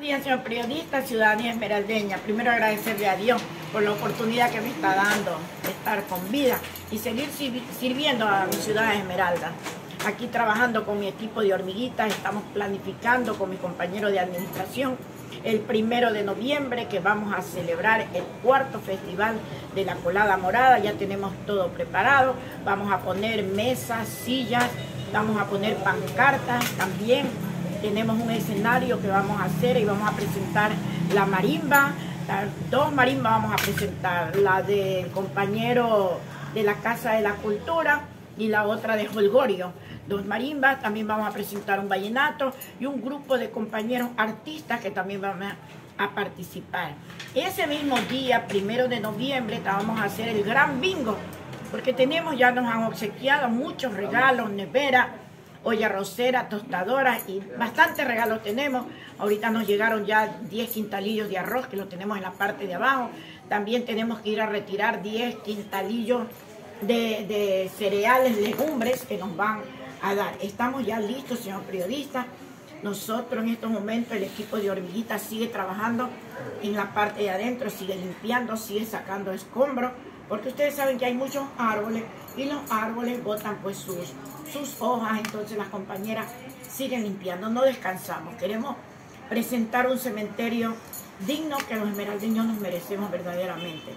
Días, señor periodista, ciudadanía esmeraldeña. Primero agradecerle a Dios por la oportunidad que me está dando de estar con vida y seguir sirviendo a mi ciudad de Esmeralda. Aquí trabajando con mi equipo de hormiguitas, estamos planificando con mi compañero de administración el primero de noviembre que vamos a celebrar el cuarto festival de la colada morada. Ya tenemos todo preparado. Vamos a poner mesas, sillas, vamos a poner pancartas también. Tenemos un escenario que vamos a hacer y vamos a presentar la marimba. Dos marimbas vamos a presentar, la del compañero de la Casa de la Cultura y la otra de Holgorio. Dos marimbas, también vamos a presentar un vallenato y un grupo de compañeros artistas que también van a, participar. Ese mismo día, primero de noviembre, vamos a hacer el gran bingo, porque tenemos, ya nos han obsequiado muchos regalos, nevera, olla rosera, tostadora y bastantes regalos tenemos. Ahorita nos llegaron ya 10 quintalillos de arroz que lo tenemos en la parte de abajo. También tenemos que ir a retirar 10 quintalillos de, cereales, legumbres que nos van a dar. Estamos ya listos, señor periodista. Nosotros en estos momentos, el equipo de hormiguitas sigue trabajando en la parte de adentro, sigue limpiando, sigue sacando escombros, porque ustedes saben que hay muchos árboles y los árboles botan pues sus, sus hojas, entonces las compañeras siguen limpiando, no descansamos. Queremos presentar un cementerio digno que los esmeraldeños nos merecemos verdaderamente.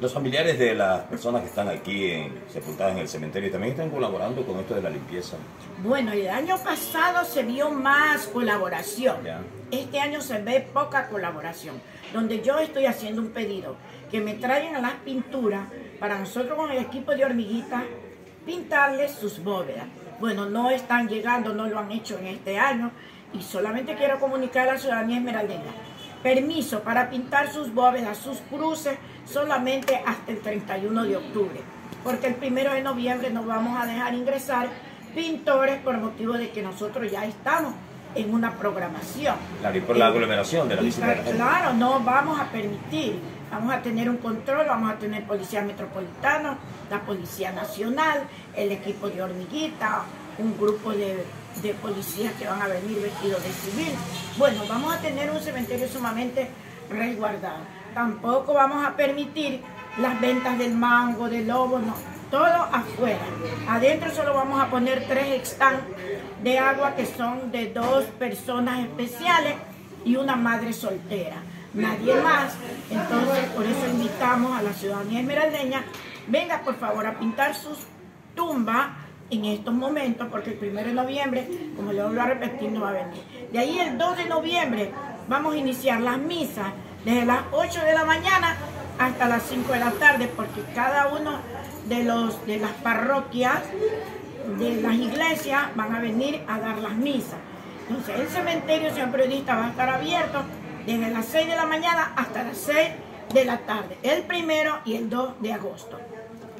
Los familiares de las personas que están aquí sepultadas en el cementerio también están colaborando con esto de la limpieza. Bueno, el año pasado se vio más colaboración. Este año se ve poca colaboración. Donde yo estoy haciendo un pedido que me traigan las pinturas para nosotros con el equipo de hormiguitas pintarles sus bóvedas. Bueno, no están llegando, no lo han hecho en este año y solamente quiero comunicar a la ciudadanía esmeraldeña permiso para pintar sus bóvedas, sus cruces, solamente hasta el 31 de octubre. Porque el primero de noviembre nos vamos a dejar ingresar pintores por motivo de que nosotros ya estamos en una programación. Claro, y por la aglomeración de la visita. Claro, no vamos a permitir. Vamos a tener un control, vamos a tener policía metropolitana, la policía nacional, el equipo de hormiguita, un grupo de de policías que van a venir vestidos de civil. Bueno, vamos a tener un cementerio sumamente resguardado. Tampoco vamos a permitir las ventas del mango, del lobo, no. Todo afuera. Adentro solo vamos a poner tres stands de agua que son de dos personas especiales y una madre soltera. Nadie más. Entonces, por eso invitamos a la ciudadanía esmeraldeña, venga por favor a pintar sus tumbas en estos momentos, porque el 1 de noviembre, como le vuelvo a repetir, no va a venir. De ahí el 2 de noviembre vamos a iniciar las misas desde las 8 de la mañana hasta las 5 de la tarde, porque cada uno de, los, de las parroquias, de las iglesias, van a venir a dar las misas. Entonces el cementerio, señor periodista, va a estar abierto desde las 6 de la mañana hasta las 6 de la tarde, el primero y el 2 de agosto.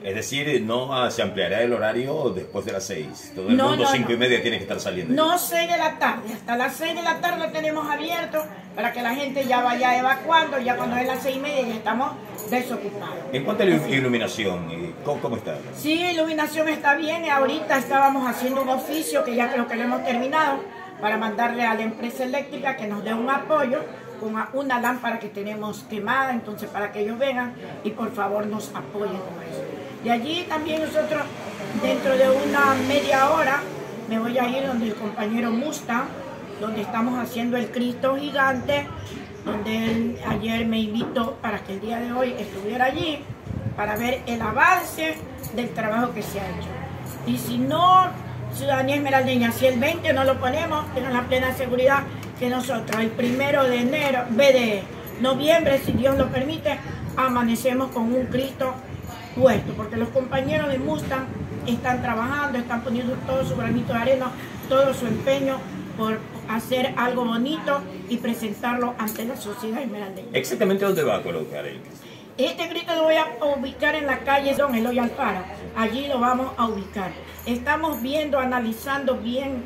Es decir, no se ampliará el horario después de las 6. Todo el mundo 5 y media tiene que estar saliendo. No 6 de la tarde, hasta las 6 de la tarde lo tenemos abierto para que la gente ya vaya evacuando, ya cuando es las 6 y media ya estamos desocupados. En cuanto a la iluminación, ¿cómo, ¿cómo, está? Sí, iluminación está bien, ahorita estábamos haciendo un oficio que ya creo que lo hemos terminado para mandarle a la empresa eléctrica que nos dé un apoyo con una lámpara que tenemos quemada, entonces para que ellos vengan y por favor nos apoyen con eso. De allí también nosotros, dentro de una media hora, me voy a ir donde el compañero Musta, donde estamos haciendo el Cristo gigante, donde él ayer me invitó para que el día de hoy estuviera allí para ver el avance del trabajo que se ha hecho. Y si no, Ciudadanía Esmeraldeña, si el 20 no lo ponemos, tenemos la plena seguridad que nosotros. El primero de enero, de noviembre, si Dios lo permite, amanecemos con un Cristo puesto, porque los compañeros de Mustang están trabajando, están poniendo todo su granito de arena, todo su empeño por hacer algo bonito y presentarlo ante la sociedad esmeraldeña. ¿Exactamente dónde va a colocar el Este grito lo voy a ubicar en la calle Don Eloy Alfaro. Allí lo vamos a ubicar. Estamos viendo, analizando bien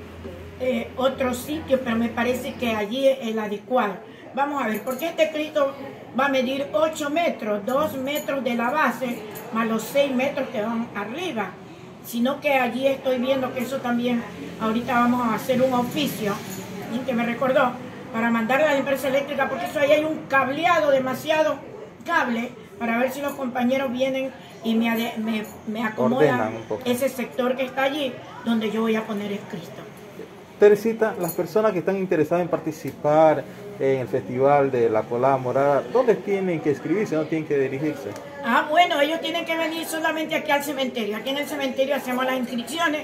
eh, otros sitios, pero me parece que allí es el adecuado. Vamos a ver, porque este Cristo va a medir 8 metros, 2 metros de la base, más los 6 metros que van arriba. Sino que allí estoy viendo que eso también, ahorita vamos a hacer un oficio, que me recordó, para mandarle a la empresa eléctrica, porque eso ahí hay un cableado, demasiado cable, para ver si los compañeros vienen y me, me, me acomodan ese sector que está allí, donde yo voy a poner el Cristo. Teresita, las personas que están interesadas en participar en el Festival de la Colada Morada, ¿dónde tienen que escribirse? ¿No tienen que dirigirse? Ah, bueno, ellos tienen que venir solamente aquí al cementerio. Aquí en el cementerio hacemos las inscripciones.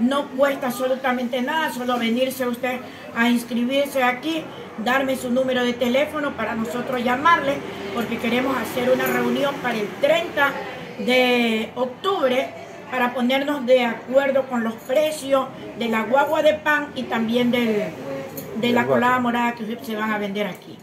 No cuesta absolutamente nada, solo venirse usted a inscribirse aquí, darme su número de teléfono para nosotros llamarle, porque queremos hacer una reunión para el 30 de octubre para ponernos de acuerdo con los precios de la guagua de pan y también del, de la colada morada que se van a vender aquí.